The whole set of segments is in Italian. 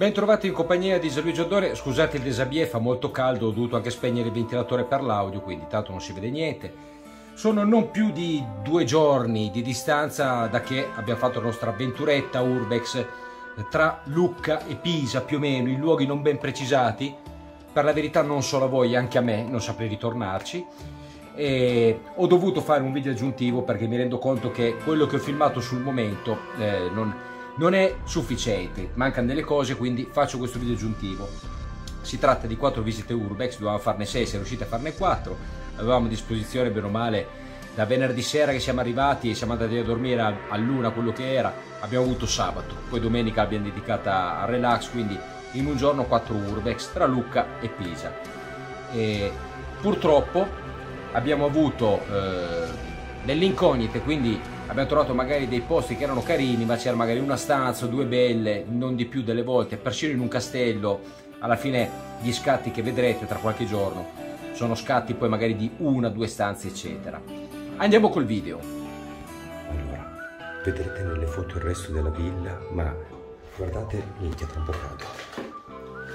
Bentrovati in compagnia di Gianluigi Odore, scusate il desabie, fa molto caldo, ho dovuto anche spegnere il ventilatore per l'audio, quindi tanto non si vede niente. Sono non più di due giorni di distanza da che abbiamo fatto la nostra avventuretta Urbex tra Lucca e Pisa, più o meno, in luoghi non ben precisati. Per la verità non solo a voi, anche a me, non saprei ritornarci. E ho dovuto fare un video aggiuntivo perché mi rendo conto che quello che ho filmato sul momento eh, non non è sufficiente, mancano delle cose, quindi faccio questo video aggiuntivo. Si tratta di quattro visite Urbex, dovevamo farne 6, siamo riusciti a farne 4, avevamo a disposizione bene o male da venerdì sera che siamo arrivati e siamo andati a dormire a, luna quello che era, abbiamo avuto sabato, poi domenica l'abbiamo dedicata al relax, quindi in un giorno 4 Urbex tra Lucca e Pisa. E purtroppo abbiamo avuto eh, delle incognite, quindi abbiamo trovato magari dei posti che erano carini, ma c'era magari una stanza, due belle, non di più delle volte, persino in un castello, alla fine gli scatti che vedrete tra qualche giorno sono scatti poi magari di una, due stanze, eccetera. Andiamo col video. Allora, vedrete nelle foto il resto della villa, ma guardate, minchia, tra un po' caldo.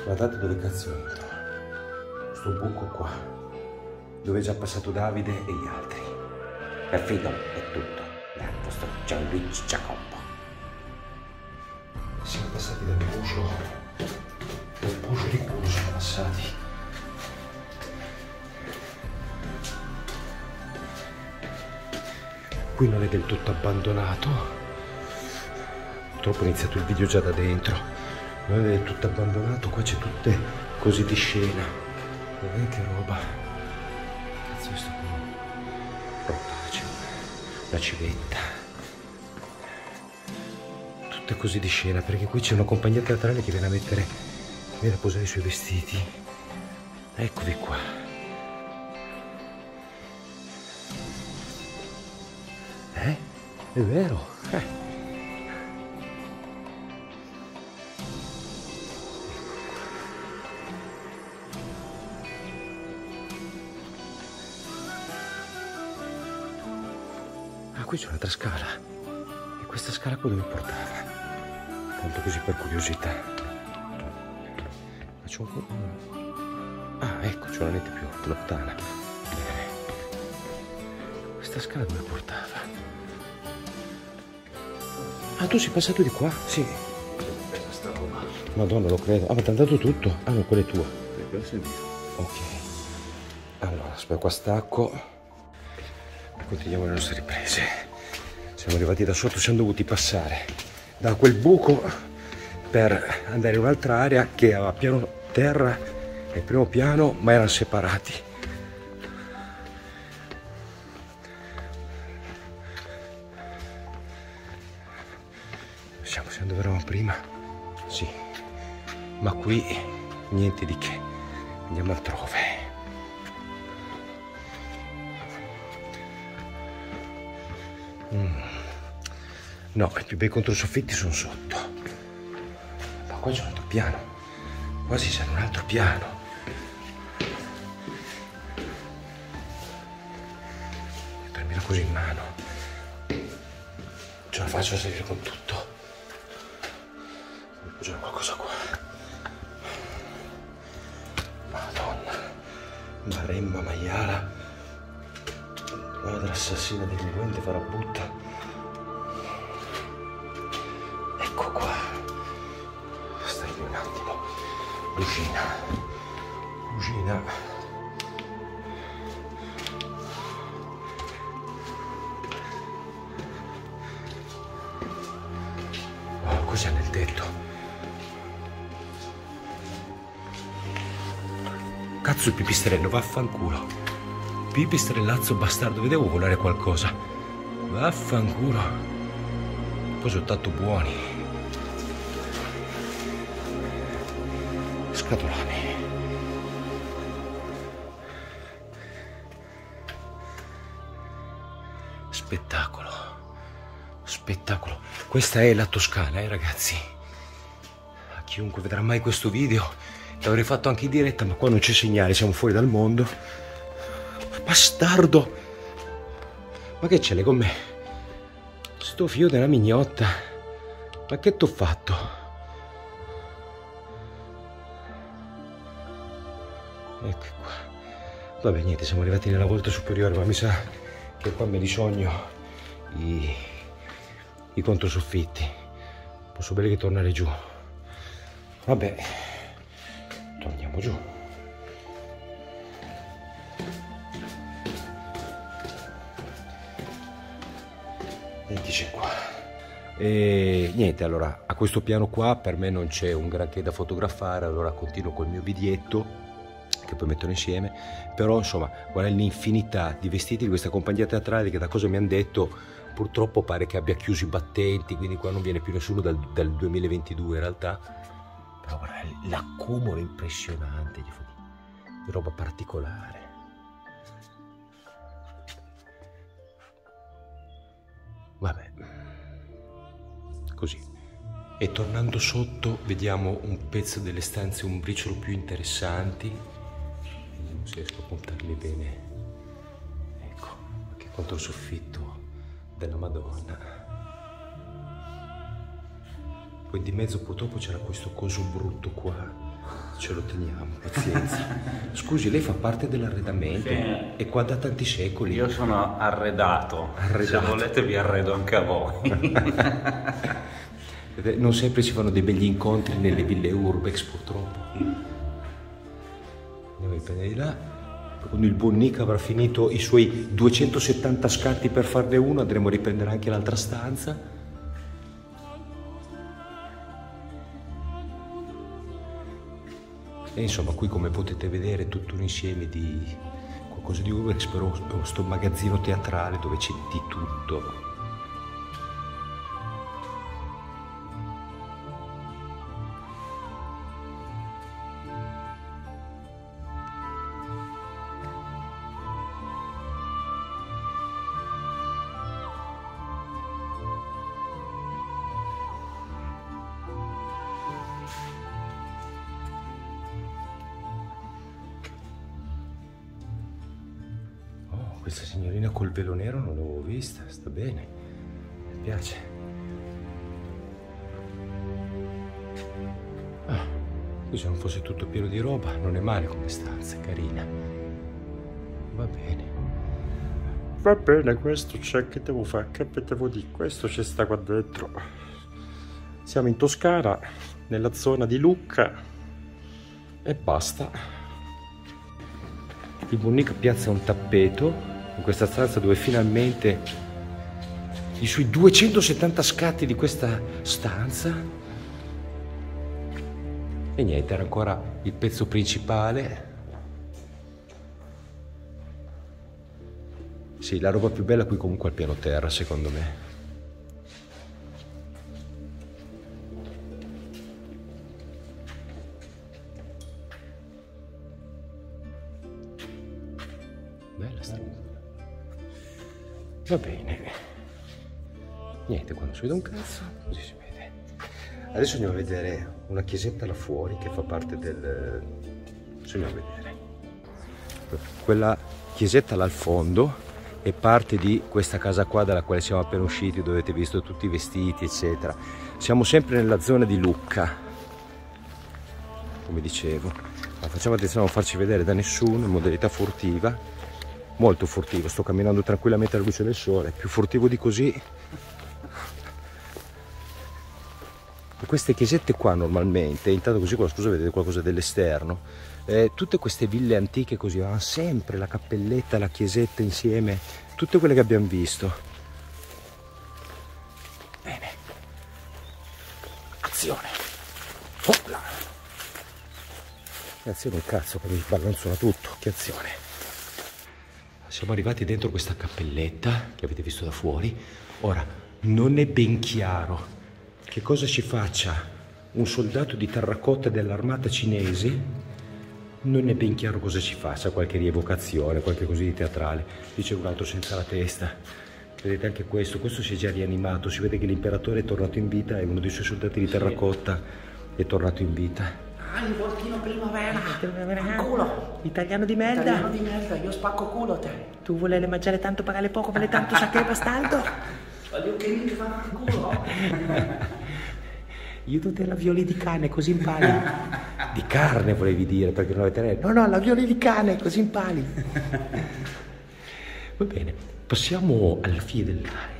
Guardate dove cazzo entro. Sto buco qua, dove è già passato Davide e gli altri. Perfido, è tutto dal vostro Gianluigi Giacoppo. Siamo passati dal bucio, dal bucio di culo siamo passati. Qui non è del tutto abbandonato. Purtroppo ho iniziato il video già da dentro. Non è del tutto abbandonato, qua c'è tutte così di scena. Guardate che roba. La civetta. Tutte così di scena, perché qui c'è una compagnia teatrale che viene a mettere, viene a posare i suoi vestiti. Eccovi qua. Eh? È vero? Eh. Qui c'è un'altra scala. E questa scala qua dove portava? Tanto così per curiosità. Faccio un po'. Ah, ecco, c'è una nette più lontana. Questa scala dove portava? Ah, tu sei passato di qua? Sì. Madonna, lo credo. Ah, ma ti è andato tutto? Ah, no, quello è tuo. Ok. Allora, aspetta, qua stacco. Continuiamo le nostre riprese. Siamo arrivati da sotto, siamo dovuti passare da quel buco per andare in un'altra area che aveva piano terra e primo piano, ma erano separati. Siamo, siamo dove eravamo prima? Sì, ma qui niente di che. Andiamo altrove. Mm. No, i più bei controsoffitti sono sotto. Ma qua c'è un altro piano. Quasi c'è un altro piano. Termina così in mano. Ce la faccio a salire con tutto. C'è qualcosa qua. Madonna. Maremma maiala madre assassina delinquente farabutta. Ecco qua. Stai lì un attimo. Lucina. Lucina. Oh, cos'è nel tetto? Cazzo il pipistrello, vaffanculo. Pipistrellazzo bastardo, vedevo volare qualcosa. Vaffanculo. Poi sono tanto buoni. Scatolani. Spettacolo. Spettacolo. Questa è la Toscana, eh ragazzi. A chiunque vedrà mai questo video, l'avrei fatto anche in diretta, ma qua non c'è segnale, siamo fuori dal mondo. Bastardo! Ma che ce l'hai con me? Sto figlio della mignotta. Ma che t'ho fatto? Ecco qua. Vabbè, niente, siamo arrivati nella volta superiore, ma mi sa che qua mi li sogno i, i controsoffitti. Posso bene che tornare giù. Vabbè, torniamo giù. Ventici qua. E niente, allora a questo piano qua per me non c'è un granché da fotografare, allora continuo col mio biglietto che poi mettono insieme, però insomma guarda l'infinità di vestiti di questa compagnia teatrale che da cosa mi hanno detto purtroppo pare che abbia chiuso i battenti, quindi qua non viene più nessuno dal, dal 2022 in realtà, però guarda l'accumulo impressionante di roba particolare. Vabbè, così. E tornando sotto vediamo un pezzo delle stanze un briciolo più interessanti. Non se riesco a puntarli bene. Ecco, che controsoffitto della Madonna. Poi di mezzo purtroppo c'era questo coso brutto qua. Ce lo teniamo, pazienza. Scusi, lei fa parte dell'arredamento? Sì. È qua da tanti secoli. Io sono arredato. Arredato. Se volete vi arredo anche a voi. Non sempre si fanno dei begli incontri nelle ville urbex, purtroppo. Andiamo a prendere di là. Quando il buon Nick avrà finito i suoi 270 scatti per farne uno, andremo a riprendere anche l'altra stanza. E insomma, qui come potete vedere tutto un insieme di qualcosa di urbex, però sto magazzino teatrale dove c'è di tutto. Questa signorina col velo nero non l'avevo vista, sta bene, mi piace. Ah, qui se non fosse tutto pieno di roba, non è male come stanza, carina. Va bene. Va bene, questo c'è, che devo fare? Che devo dire? Questo ci sta qua dentro. Siamo in Toscana, nella zona di Lucca e basta. Il Bunica piazza un tappeto in questa stanza dove finalmente i suoi 270 scatti di questa stanza e niente, era ancora il pezzo principale. Sì, la roba più bella qui comunque al piano terra, secondo me. Va bene. Niente, quando si vede un cazzo, così si vede. Adesso andiamo a vedere una chiesetta là fuori che fa parte del... Adesso andiamo a vedere. Quella chiesetta là al fondo è parte di questa casa qua dalla quale siamo appena usciti, dove avete visto tutti i vestiti, eccetera. Siamo sempre nella zona di Lucca, come dicevo. Ma facciamo attenzione a non farci vedere da nessuno in modalità furtiva molto furtivo, sto camminando tranquillamente alla luce del sole, più furtivo di così. Queste chiesette qua normalmente, intanto così con la scusa vedete qualcosa dell'esterno, eh, tutte queste ville antiche così, hanno sempre la cappelletta, la chiesetta insieme, tutte quelle che abbiamo visto. Bene. Azione. Opla. Che azione un cazzo che mi sballanzola tutto, che azione. Siamo arrivati dentro questa cappelletta che avete visto da fuori. Ora, non è ben chiaro che cosa ci faccia un soldato di terracotta dell'armata cinese. Non è ben chiaro cosa ci faccia, qualche rievocazione, qualche così di teatrale. Dice un altro senza la testa. Vedete anche questo, questo si è già rianimato, si vede che l'imperatore è tornato in vita e uno dei suoi soldati di terracotta è tornato in vita. Ah, il voltino primavera. Culo. Italiano di merda. Italiano di merda, io spacco culo te. Tu volevi mangiare tanto, pagare poco, vale tanto, sa che bastardo. Voglio che mi fa culo. Io tu te la violi di cane, così impari. Di carne volevi dire, perché non avete detto. No, no, l'avione di cane, così impali. Va bene, passiamo alla fine dell'aria.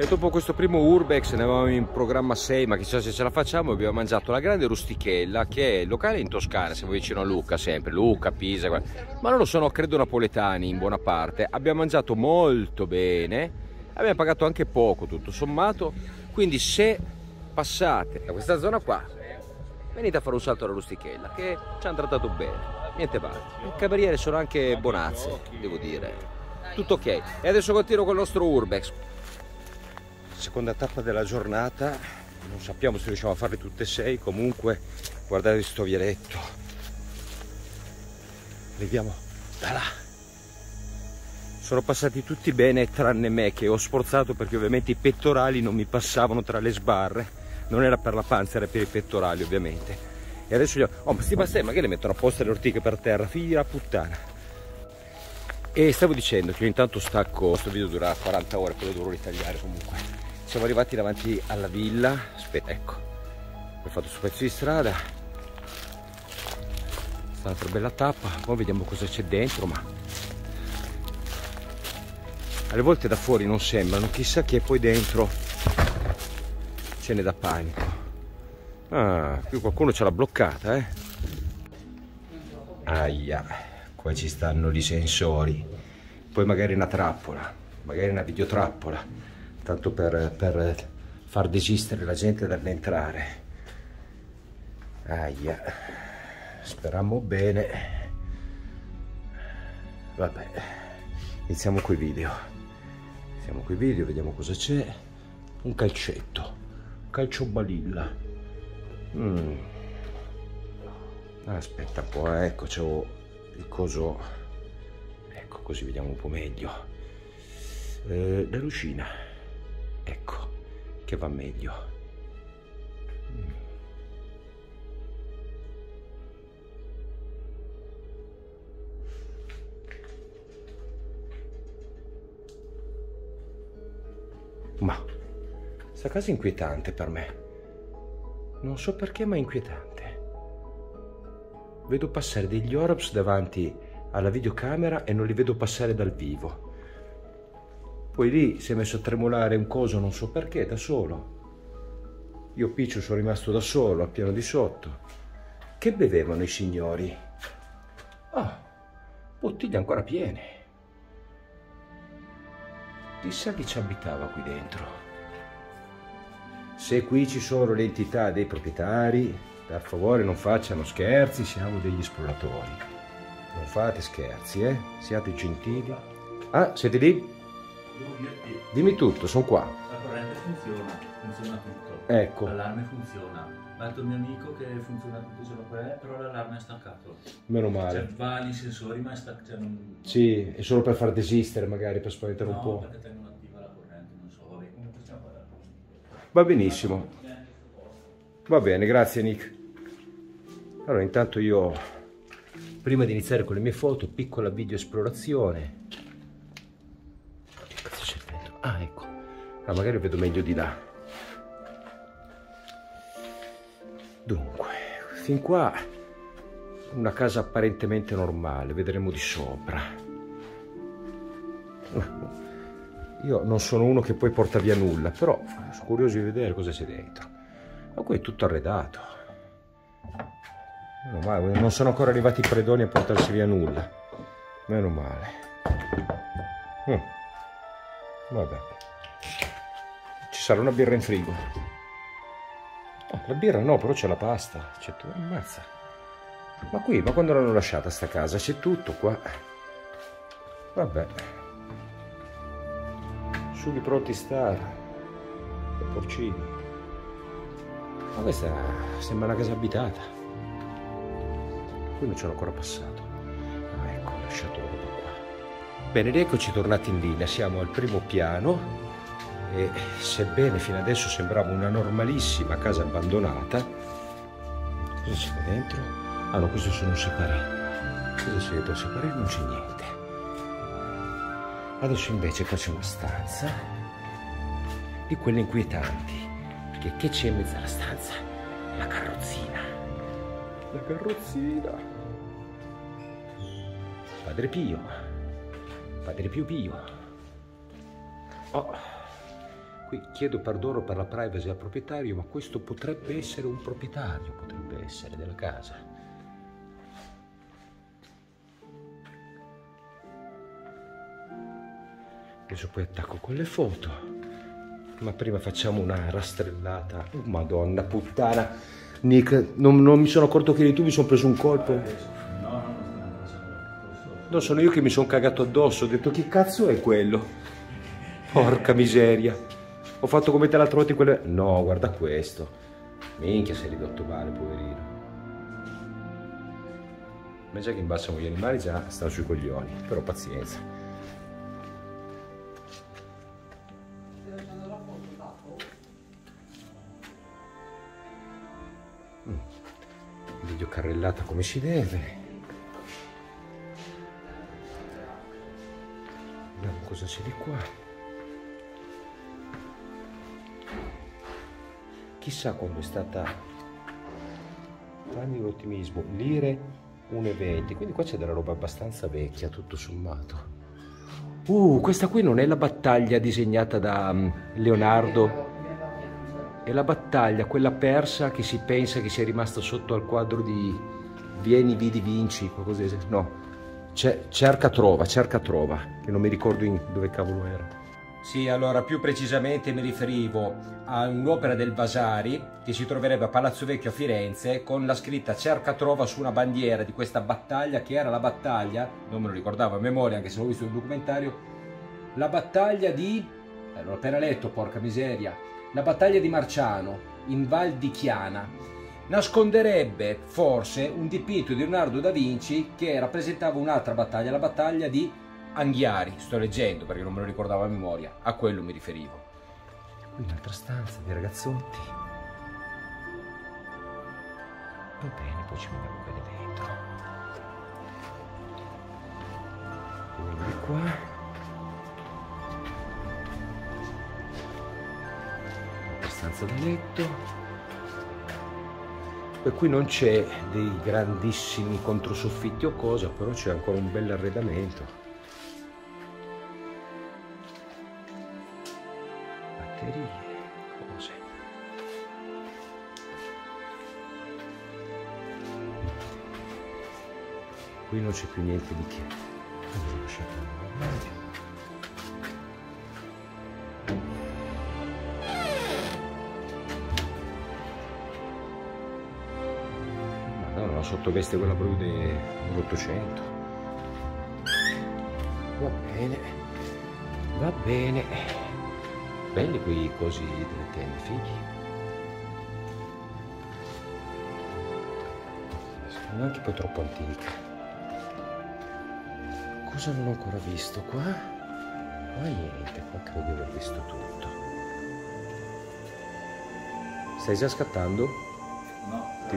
E dopo questo primo Urbex ne avevamo in programma 6, ma chissà se ce la facciamo, abbiamo mangiato la grande rustichella, che è il locale in Toscana, siamo vicino a Lucca sempre, Lucca, Pisa, ma loro sono credo napoletani in buona parte. Abbiamo mangiato molto bene, abbiamo pagato anche poco tutto sommato, quindi se passate da questa zona qua, venite a fare un salto alla rustichella, che ci hanno trattato bene, niente male. I cameriere sono anche bonazze, devo dire. Tutto ok. E adesso continuo con il nostro Urbex seconda tappa della giornata. Non sappiamo se riusciamo a farle tutte e sei. Comunque guardate questo vialetto arriviamo da là. Sono passati tutti bene tranne me che ho sforzato perché ovviamente i pettorali non mi passavano tra le sbarre. Non era per la panza era per i pettorali ovviamente. E adesso gli ho... oh ma sti bastoni magari mettono apposta le ortiche per terra? Figli la puttana. E stavo dicendo che io intanto stacco questo video dura 40 ore poi lo dovrò ritagliare comunque siamo arrivati davanti alla villa. Aspetta ecco. Ho fatto su pezzo di strada. Un'altra bella tappa. Poi vediamo cosa c'è dentro ma alle volte da fuori non sembrano. Chissà che poi dentro. Ce n'è da panico. Ah qui qualcuno ce l'ha bloccata eh. Aia qua ci stanno i sensori. Poi magari una trappola magari una videotrappola tanto per, per far desistere la gente dall'entrare. Aia, speriamo bene. Vabbè, iniziamo coi video. Iniziamo coi video, vediamo cosa c'è. Un calcetto, calcio balilla. Mm. Aspetta un po', ecco, c'è il coso. Ecco, così vediamo un po' meglio. Eh, la lucina ecco che va meglio. Ma sta casa è inquietante per me. Non so perché ma è inquietante. Vedo passare degli Orops davanti alla videocamera e non li vedo passare dal vivo poi lì si è messo a tremolare un coso, non so perché, da solo. Io Piccio sono rimasto da solo, al piano di sotto. Che bevevano i signori? Ah, bottiglie ancora piene. Chissà chi ci abitava qui dentro. Se qui ci sono le entità dei proprietari, per favore non facciano scherzi, siamo degli esploratori. Non fate scherzi, eh? Siate gentili. Ah, siete lì? Dimmi tutto, sono qua. La corrente funziona, funziona tutto. Ecco. L'allarme funziona. L'altro mio amico che funziona tutto solo per però l'allarme è staccato. Meno male. Cioè, va nei sensori ma è staccato. Cioè, non... Sì, è solo per far desistere magari, per spaventare no, un po'. perché tengono attiva la corrente, non so. Vabbè, comunque stiamo parlando. Va benissimo. Va bene, grazie Nick. Allora, intanto io, prima di iniziare con le mie foto, piccola video esplorazione. Che cazzo c'è dentro? Ah, ecco. Ah, magari vedo meglio di là. Dunque, fin qua una casa apparentemente normale, vedremo di sopra. Io non sono uno che poi porta via nulla, però sono curioso di vedere cosa c'è dentro. Ma qui è tutto arredato. Meno male, non sono ancora arrivati i predoni a portarsi via nulla. Meno male. Mm. Vabbè. Ci sarà una birra in frigo. Ah, la birra no, però c'è la pasta. C'è tutto. Ammazza. Ma qui, ma quando l'hanno lasciata sta casa? C'è tutto qua. Vabbè. Sughi pronti star. E porcini. Ma questa sembra una casa abitata. Qui non ce l'ho ancora passato. Bene, rieccoci tornati in linea. Siamo al primo piano e sebbene fino adesso sembrava una normalissima casa abbandonata, cosa c'è qua dentro? Ah no, questo sono un. Cosa c'è dentro il separé? Non c'è niente. Adesso invece qua c'è una stanza di quelle inquietanti. Perché che c'è in mezzo alla stanza? La carrozzina. La carrozzina. Padre Pio. Padre Pio Pio. Oh. Qui chiedo perdono per la privacy al proprietario, ma questo potrebbe essere un proprietario, potrebbe essere della casa. Adesso poi attacco con le foto. Ma prima facciamo una rastrellata. Oh, Madonna puttana. Nick, non, non mi sono accorto che eri tu, mi sono preso un colpo. No, sono io che mi sono cagato addosso. Ho detto, che cazzo è quello? Porca miseria. Ho fatto come te l'altra volta in quelle... No, guarda questo. Minchia, sei ridotto male, poverino. Ma già che imbassano gli animali già stanno sui coglioni. Però pazienza. Mm. Video carrellata come si deve. Cosa c'è di qua. Chissà quando è stata anni l'ottimismo, lire 1,20, quindi qua c'è della roba abbastanza vecchia tutto sommato. Uh, questa qui non è la battaglia disegnata da mm, Leonardo, è la battaglia, quella persa che si pensa che sia rimasta sotto al quadro di Vieni, vidi, vinci, qualcosa di... No, cerca trova, cerca trova, che non mi ricordo dove cavolo era. Sì, allora più precisamente mi riferivo a un'opera del Vasari che si troverebbe a Palazzo Vecchio a Firenze con la scritta Cerca trova su una bandiera di questa battaglia che era la battaglia, non me lo ricordavo a memoria anche se l'ho visto un documentario, la battaglia di, l'ho appena letto porca miseria, la battaglia di Marciano in Val di Chiana. Nasconderebbe forse un dipinto di Leonardo da Vinci che rappresentava un'altra battaglia, la battaglia di Anghiari, sto leggendo perché non me lo ricordavo a memoria, a quello mi riferivo. Qui un'altra stanza dei ragazzotti. Va bene, poi ci mettiamo quelli dentro. Vediamo di qua. Un'altra stanza da letto. E qui non c'è dei grandissimi controsoffitti o cosa, però c'è ancora un bel arredamento. batterie, cose. Qui non c'è più niente di che. Sottoveste quella proprio dell'Ottocento. Va bene, va bene. Belli quei cosi delle tende, fighi. Sono anche poi troppo antica. Cosa non ho ancora visto qua? Ma niente, qua credo di aver visto tutto. Stai già scattando? No, ti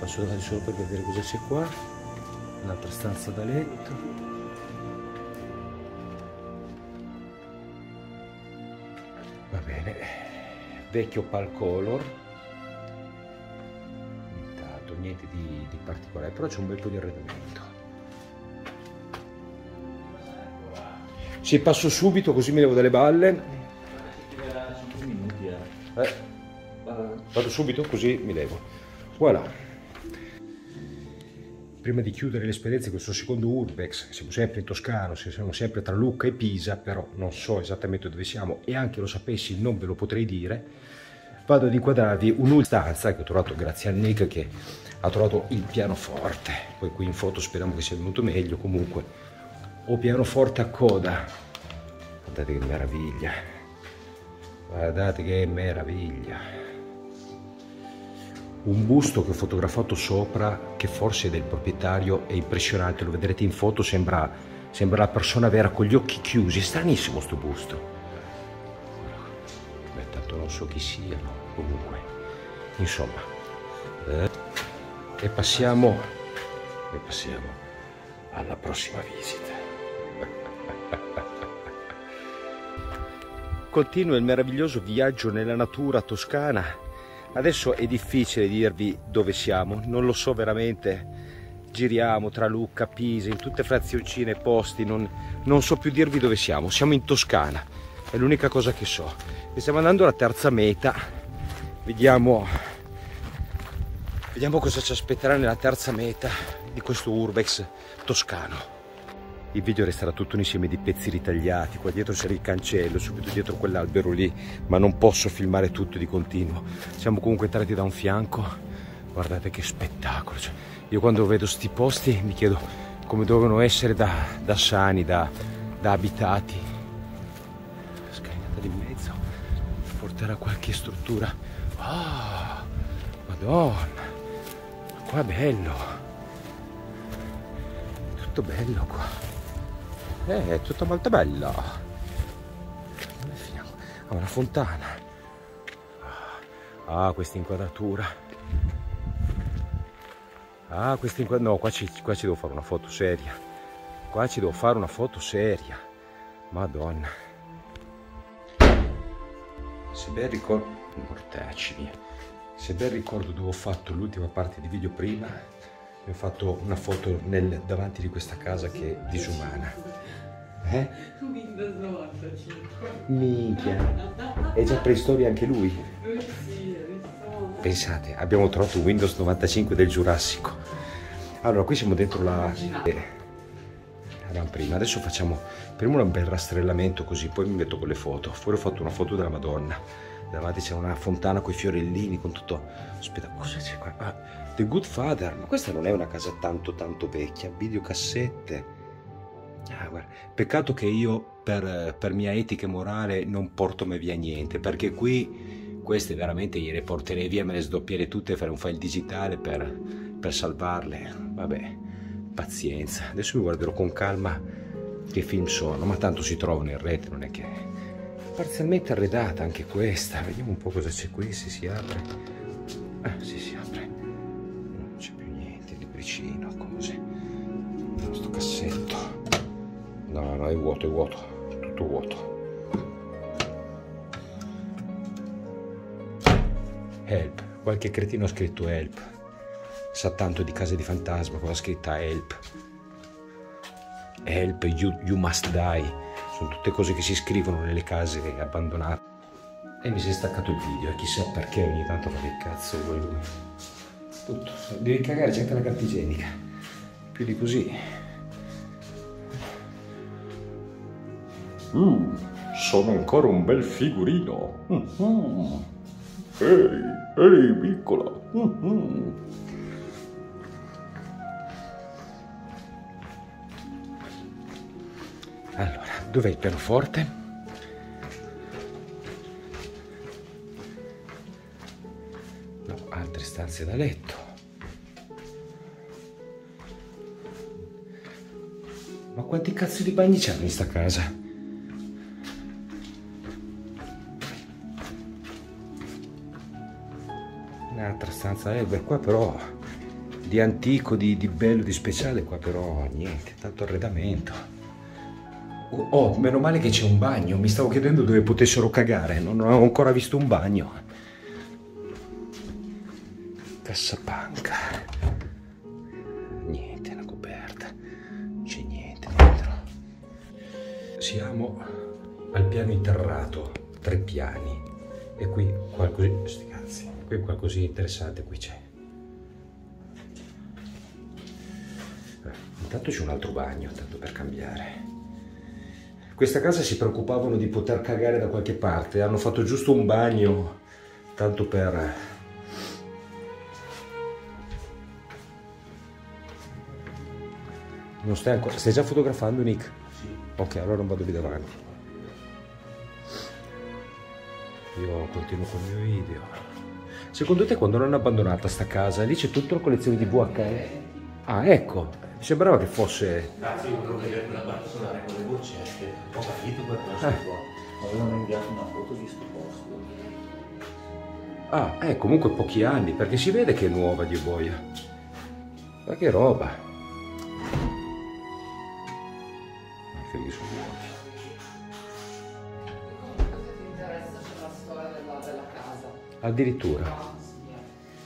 passo davanti solo per vedere cosa c'è qua. Un'altra stanza da letto. Va bene, vecchio pal color, intanto niente di, di particolare, però c'è un bel po' di arredamento. Ci passo subito così mi levo dalle balle. era 5 minuti, eh. Eh, vado subito così mi levo. Voilà. Prima di chiudere l'esperienza di questo secondo Urbex, siamo sempre in Toscano, siamo sempre tra Lucca e Pisa, però non so esattamente dove siamo e anche lo sapessi non ve lo potrei dire, vado ad inquadrarvi un'ultima stanza che ho trovato grazie a Nick che ha trovato il pianoforte, poi qui in foto speriamo che sia venuto meglio, comunque ho pianoforte a coda, guardate che meraviglia, guardate che meraviglia un busto che ho fotografato sopra, che forse è del proprietario, è impressionante, lo vedrete in foto, sembra, sembra la persona vera con gli occhi chiusi, è stranissimo sto busto. Beh, tanto non so chi siano, comunque. Insomma, eh, e passiamo, e passiamo alla prossima visita. continua il meraviglioso viaggio nella natura toscana. Adesso è difficile dirvi dove siamo, non lo so veramente. Giriamo tra Lucca, Pisa, in tutte frazioncine, posti, non, non so più dirvi dove siamo. Siamo in Toscana, è l'unica cosa che so. E stiamo andando alla terza meta. Vediamo, vediamo cosa ci aspetterà nella terza meta di questo urbex toscano. Il video resterà tutto un insieme di pezzi ritagliati, qua dietro c'era il cancello, subito dietro quell'albero lì, ma non posso filmare tutto di continuo. Siamo comunque entrati da un fianco, guardate che spettacolo. Cioè, io quando vedo sti posti mi chiedo come dovevano essere da, da sani, da, da abitati. Scalinata di mezzo, porterà qualche struttura. Ah, madonna, ma qua è bello. Tutto bello qua. Eh, è tutta molto bella. Finiamo? Ah, una fontana. Ah, questa inquadratura. Ah, questa inquadratura. No, qua ci, qua ci devo fare una foto seria. Qua ci devo fare una foto seria. Madonna. Se ben ricordo... Mortacci mia. Se ben ricordo dove ho fatto l'ultima parte di video prima, ho fatto una foto nel, davanti di questa casa che è disumana. Eh? Windows 95. Minchia. È già preistoria anche lui. Pensate, abbiamo trovato un Windows 95 del Giurassico. Allora, qui siamo dentro la... eh, l'anteprima. Adesso facciamo prima un bel rastrellamento così, poi mi metto con le foto. Fuori ho fatto una foto della Madonna. Davanti c'è una fontana con i fiorellini, con tutto... Aspetta, cosa c'è qua? Ah, The Good Father. Ma questa non è una casa tanto tanto vecchia. Videocassette. Ah, guarda. Peccato che io per, per mia etica e morale non porto mai via niente, perché qui queste veramente gliele porterei via, me le sdoppierei tutte, fare un file digitale per, per salvarle. Vabbè, pazienza. Adesso mi guarderò con calma che film sono, ma tanto si trovano in rete, non è che... Parzialmente arredata anche questa, vediamo un po' cosa c'è qui, se si apre. Ah, sì, si apre. Libricino, cose. Questo cassetto. No, no, è vuoto, è vuoto, tutto vuoto. Help, qualche cretino ha scritto help. Sa tanto di case di fantasma con la scritta help. Help, you, you must die. Sono tutte cose che si scrivono nelle case abbandonate. E mi si è staccato il video, e chissà perché ogni tanto fa che cazzo vuoi lui. Tutto. Devi cagare, c'è anche la carta igienica. Più di così. Mm, sono ancora un bel figurino. Mm-hmm. Ehi, ehi, piccola. Mm-hmm. Allora, dov'è il pianoforte? No, altre stanze da letto. Quanti cazzo di bagni c'hanno in sta casa? Un'altra stanza eh, beh, qua però di antico, di, di bello, di speciale, qua però niente, tanto arredamento. Oh, oh, meno male che c'è un bagno. Mi stavo chiedendo dove potessero cagare. Non ho ancora visto un bagno. Cassapanca. Siamo al piano interrato, tre piani. E qui qualcosa. Sti cazzi. Qui interessante qui c'è. Eh, Intanto c'è un altro bagno, tanto per cambiare. Questa casa si preoccupavano di poter cagare da qualche parte, hanno fatto giusto un bagno, tanto per... Non stai ancora... Stai già fotografando, Nick? Sì. Ok, allora non vado più davanti. Io continuo con il mio video. Secondo te quando l'hanno abbandonata sta casa, lì c'è tutta la collezione di VHS? Ah, ecco, mi sembrava che fosse... Cazzo, io volevo vedere quella barca solare con le boccette. Ho capito per cosa Eh. può. Avevano inviato una foto di sto posto. Ah, eh, comunque pochi anni, perché si vede che è nuova di boia. Ma che roba. Anche lì sono vuoti. Addirittura. Ah, sì.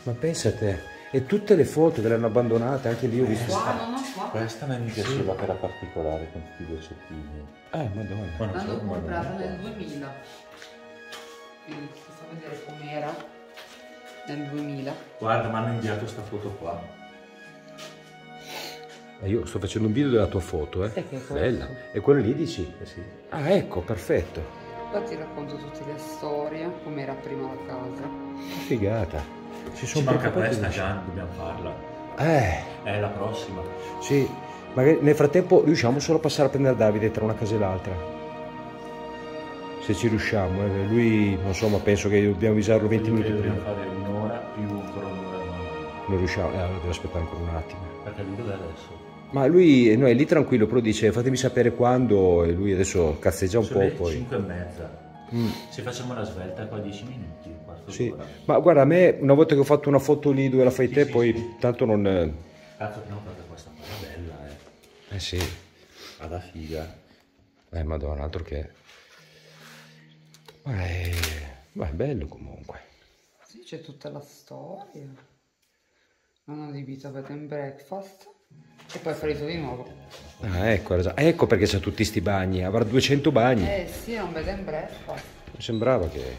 Ma pensa a te. E tutte le foto che le hanno abbandonate, anche lì ho visto. Qua, no, no, qua. Questa mi piaceva che era particolare con tutti i goccettini. Eh, madonna. Ma non L'hanno comprata non- nel 2000. Quindi ti fa vedere com'era nel 2000. Guarda, mi hanno inviato sta foto qua. Eh, Io sto facendo un video della tua foto, eh. Che? Bella. E quello lì dici? Eh sì. Ah, ecco, perfetto. Qua ti racconto tutte le storie, com'era prima la casa. Figata. Si Ci sono manca preoccupati questa già, dobbiamo farla. Eh, È la prossima. sì. Magari nel frattempo riusciamo solo a passare a prendere Davide tra una casa e l'altra. Se ci riusciamo, eh. lui, non so, ma penso che dobbiamo avvisarlo 20 Quindi minuti dobbiamo prima. fare un'ora più ancora un'ora. no, no. Non riusciamo, eh, allora devo aspettare ancora un attimo. Perché lui dov'è adesso? Ma lui no, è lì tranquillo, però dice fatemi sapere quando e lui adesso cazzeggia un Sono po' poi. 5 e mezza. Mm. Se facciamo la svelta qua 10 minuti, Sì. Ma guarda, a me una volta che ho fatto una foto lì dove la fai te, sì, poi sì. tanto non... eh, Cazzo che no, perché questa è bella, eh. Eh sì, Ha da figa. eh madonna, altro che... Ma è... ma è bello comunque. Sì, c'è tutta la storia. Hanno adibito a bed and breakfast e poi farito di nuovo. Ah, ecco, ecco perché c'ha tutti sti bagni, avrà 200 bagni. Eh sì, un bed and breakfast. Mi sembrava che...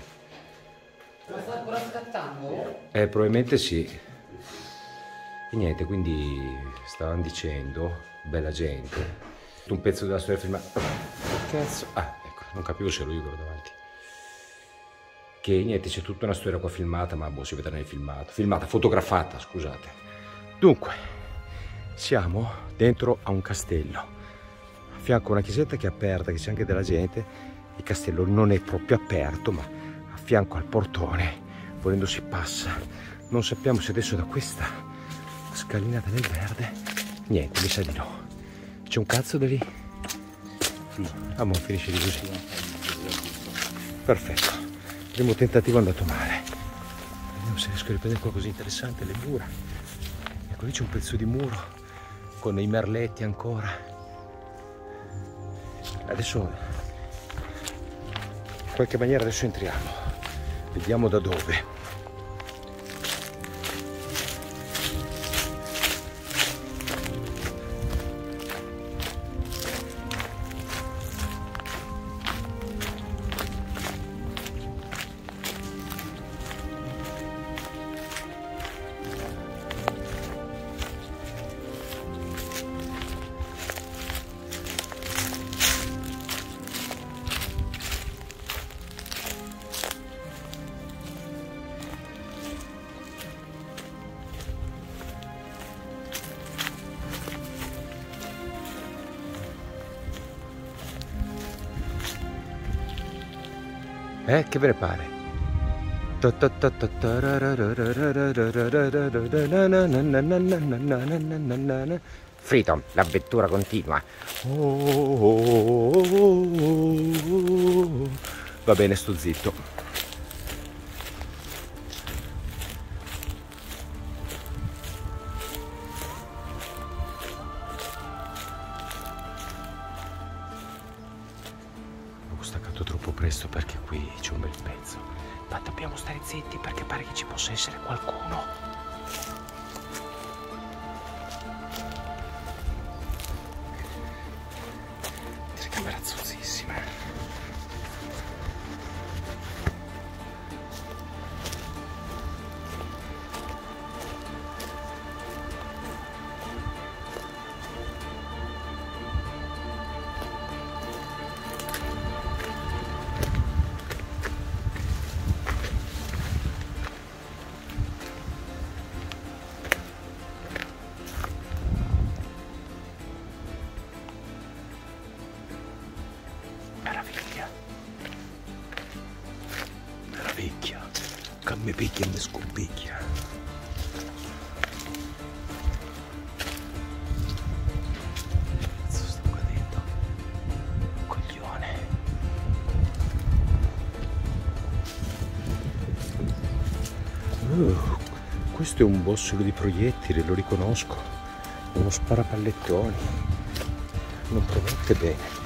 Ma sta ancora scattando? Eh, probabilmente sì. E niente, quindi stavano dicendo, bella gente, un pezzo della storia filmata. Cazzo. Ah, ecco, non capivo se ero io quello davanti. Che niente, c'è tutta una storia qua filmata, ma boh, si vedrà nel filmato. Filmata, fotografata, scusate. Dunque, siamo dentro a un castello. A fianco a una chiesetta che è aperta, che c'è anche della gente. Il castello non è proprio aperto, ma a fianco al portone, volendo si passa. Non sappiamo se adesso da questa scalinata del verde. Niente, mi sa di no. C'è un cazzo da lì? Ah, ma finisce di così. Perfetto. Primo tentativo è andato male. Vediamo se riesco a riprendere qualcosa di interessante, le mura. Ecco lì c'è un pezzo di muro con i merletti ancora. Adesso, in qualche maniera adesso entriamo. Vediamo da dove. Eh, che ve ne pare? Freedom, l'avventura continua. Va bene, sto zitto. Zozzissima. Picchia mi? Coglione. Uh, questo è un bossolo di proiettili, lo riconosco. Uno sparapallettoni. Non provate bene.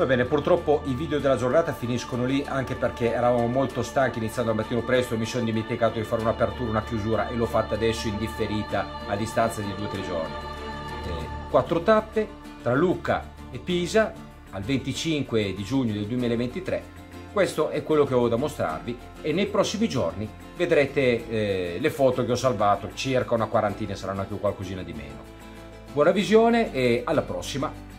Va bene, purtroppo i video della giornata finiscono lì anche perché eravamo molto stanchi iniziando al mattino presto, mi sono dimenticato di fare un'apertura, una chiusura e l'ho fatta adesso in differita a distanza di due o tre giorni. Eh, quattro tappe tra Lucca e Pisa al 25 di giugno del 2023. Questo è quello che ho da mostrarvi e nei prossimi giorni vedrete eh, le foto che ho salvato, circa una quarantina, saranno anche qualcosina di meno. Buona visione e alla prossima!